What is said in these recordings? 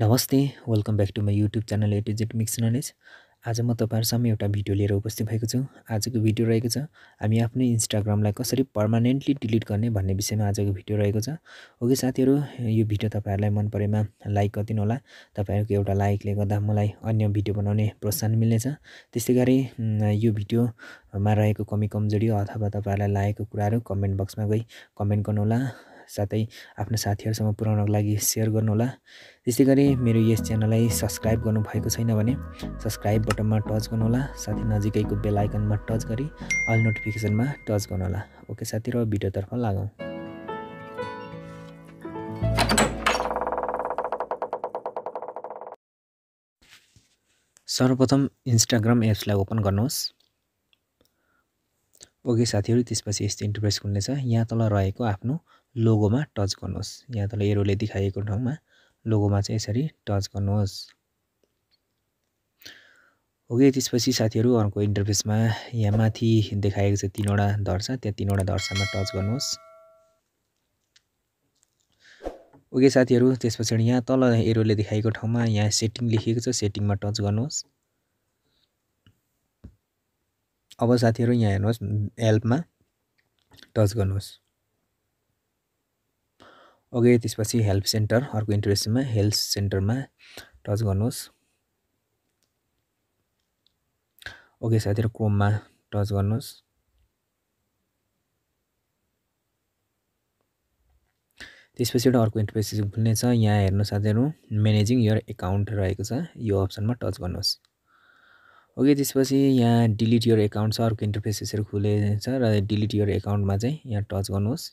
नमस्ते welcome back to my YouTube channel A to Z mix knowledge आज म तपाईँहरूसँग एउटा भिडियो लिएर उपस्थित भएको छु। आजको भिडियो रहेको छ हामी आफ्नो इन्स्टाग्रामलाई कसरी पर्मानेन्टली डिलिट गर्ने भन्ने विषयमा आजको भिडियो रहेको छ। ओके साथीहरू यो भिडियो तपाईँहरूलाई मन परेमा लाइक गरिदिनु होला तपाईँहरूको एउटा लाइकले गर्दा मलाई अन्य भिडियो बनाउने प्रोत्साहन मिल्नेछ। त्यस्तै गरी यो भिडियोमा रहेको कमी कमजोरी अथवा तपाईँहरूलाई लागेको कुराहरू कमेन्ट बक्समा गई कमेन्ट गर्नुहोला। साथै आफ्नो साथीहरूसँग पुऱ्याउनको लागि सेयर गर्नुहोला। त्यस्तै गरी मेरो यस च्यानललाई सब्सक्राइब गर्नुभएको छैन भने सब्सक्राइब बटनमा टच गर्नुहोला साथै नजिकैको बेल आइकनमा टच गरी अल नोटिफिकेसनमा टच गर्नुहोला। ओके साथी र भिडियोतर्फ लागौँ। सर्वप्रथम इन्स्टाग्राम एप्सलाई ओपन गर्नुहोस्। ओके साथीहरू त्यसपछि यस्तो इन्टरप्रेस खुल्नेछ यहाँ तल रहेको आफ्नो लोगोमा टच गर्नुहोस्। यहाँ तल एरोले देखाइएको ठाउँमा लोगोमा चाहिँ यसरी टच गर्नुहोस्। ओके त्यसपछि साथीहरू अर्को इन्टरफेसमा यहाँ माथि देखाएको छ तिनवटा दर्शा। त्यहाँ तिनवटा दर्शामा टच गर्नुहोस्। ओके साथीहरू त्यस पछाडि यहाँ तल एरोले देखाएको ठाउँमा यहाँ सेटिङ लेखिएको छ। सेटिङमा टच गर्नुहोस्। अब साथीहरू यहाँ हेर्नुहोस् हेल्पमा टच गर्नुहोस्। ओके त्यसपछि हेल्प सेन्टर अर्को इन्टरेस्टमा हेल्थ सेन्टरमा टच गर्नुहोस्। ओके साथीहरू क्रोममा टच गर्नुहोस्। त्यसपछि एउटा अर्को इन्टरफेस छ यहाँ हेर्नु साथीहरू म्यानेजिङ यर एकाउन्ट रहेको छ यो अप्सनमा टच गर्नुहोस्। ओके त्यसपछि यहाँ डिलिट यर एकाउन्ट छ अर्को इन्टरफेस यसरी खुलेछ र डिलिट यर एकाउन्टमा चाहिँ यहाँ टच गर्नुहोस्।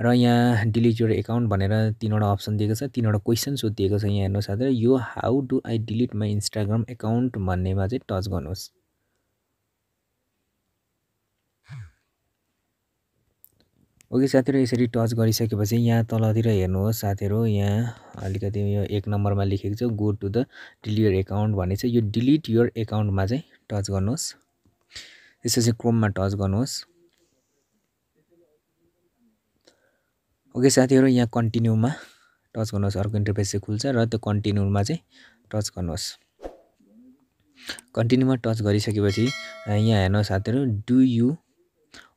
र यहाँ डिलिट योर एकाउन्ट भनेर तिनवटा अप्सन दिएको छ तिनवटा क्वेसन सोधिएको छ यहाँ हेर्नुहोस् साथीहरू। यो how do I delete my Instagram account भन्नेमा चाहिँ टच गर्नुहोस्। ओके साथीहरू यसरी टच गरिसकेपछि यहाँ तलतिर हेर्नुहोस् साथीहरू यहाँ अलिकति यो एक नम्बरमा लेखेको छ go to the delete account भन्ने चाहिँ यो डिलिट योर एकाउन्टमा चाहिँ टच गर्नुहोस्। त्यसपछि क्रोममा टच गर्नुहोस्। ओके साथीहरू यहाँ कन्टिन्यूमा टच गर्नुहोस्। अर्को इन्टरफेस चाहिँ खुल्छ र त्यो कन्टिन्यूमा चाहिँ टच गर्नुहोस्। कन्टिन्यूमा टच गरिसकेपछि यहाँ हेर्नुहोस् साथीहरू do you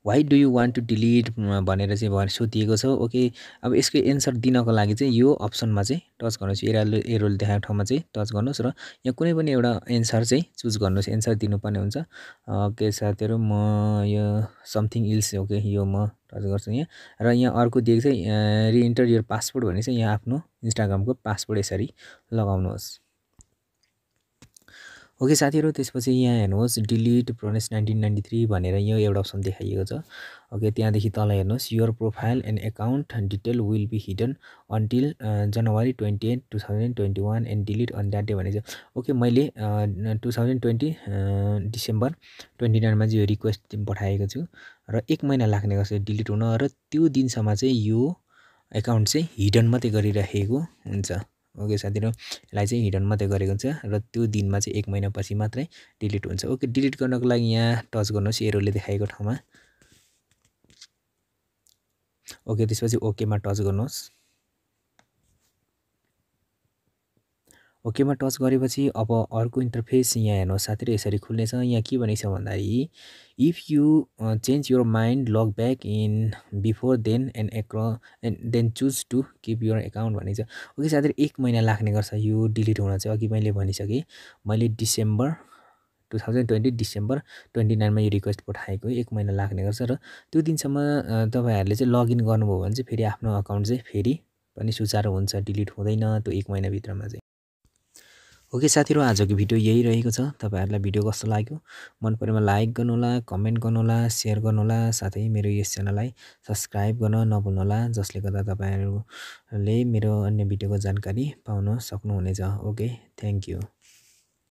why do you want to delete भनेर चाहिँ भने सोधिएको छ? ओके अब यसको एन्सर दिनको लागि चाहिँ यो अप्सनमा चाहिँ टच गर्नुहोस्। एरोल एरोल देखाएको ठाउँमा चाहिँ टच गर्नुहोस् र यहाँ कुनै पनि एउटा एन्सर चाहिँ चुज गर्नुहोस्। एन्सर दिनुपर्ने हुन्छ। ओके साथीहरू म यो समथिङ इल्स ओके यो म टच गर्छु यहाँ। र यहाँ अर्को दिएको चाहिँ रिइन्टर यर पासपोर्ट भने चाहिँ यहाँ आफ्नो इन्स्टाग्रामको पासपोर्ट यसरी लगाउनुहोस्। ओके साथीहरू त्यसपछि यहाँ हेर्नुहोस् delete process nineteen ninety three भनेर यो एउटा अप्सन देखाइएको छ। ओके त्यहाँदेखि तल हेर्नुहोस् your profile and account detail will be hidden until January twenty eight two thousand twenty one and delete on that day भनेको छ। ओके मैले two thousand twenty December twenty नाइनमा चाहिँ यो रिक्वेस्ट पठाएको छु र एक महिना लाग्ने गर्छ डिलिट हुन र त्यो दिनसम्म चाहिँ यो एकाउन्ट चाहिँ हिडन मात्रै गरिराखेको हुन्छ। ओके साथीहरू। यसलाई चाहिँ हिडन मात्रै गरेको हुन्छ र त्यो दिनमा चाहिँ एक महिनापछि मात्रै डिलिट हुन्छ। ओके डिलिट गर्नको लागि यहाँ टच गर्नुहोस् एरोले देखाएको ठाउँमा। ओके त्यसपछि ओकेमा टच गर्नुहोस्। ओकेमा टच गरेपछि अब अर्को इन्टरफेस यहाँ हेर्नुहोस् साथीहरू यसरी खुल्नेछ। यहाँ के भनेको छ भन्दाखेरि if you change your mind log back in before then and acre and then choose to keep your account भनेको छ ओके साथीहरू एक महिना लाग्ने गर्छ यो डिलिट हुन चाहिँ। अघि मैले भनिसकेँ मैले December two thousand twenty December twenty नाइनमा यो रिक्वेस्ट पठाएको। एक महिना लाग्ने गर्छ र त्यो दिनसम्म तपाईँहरूले चाहिँ लगइन गर्नुभयो भने चाहिँ फेरि आफ्नो अकाउन्ट चाहिँ फेरि पनि सुचारू हुन्छ डिलिट हुँदैन त्यो एक महिनाभित्रमा चाहिँ। ओके साथीहरू आजको भिडियो यही रहेको छ। तपाईँहरूलाई भिडियो कस्तो लाग्यो? मन परेमा लाइक गर्नुहोला कमेन्ट गर्नुहोला सेयर गर्नुहोला साथै मेरो यस च्यानललाई सब्सक्राइब गर्न नभुल्नुहोला जसले गर्दा तपाईँहरूले मेरो अन्य भिडियोको जानकारी पाउन सक्नुहुनेछ। Okay thank you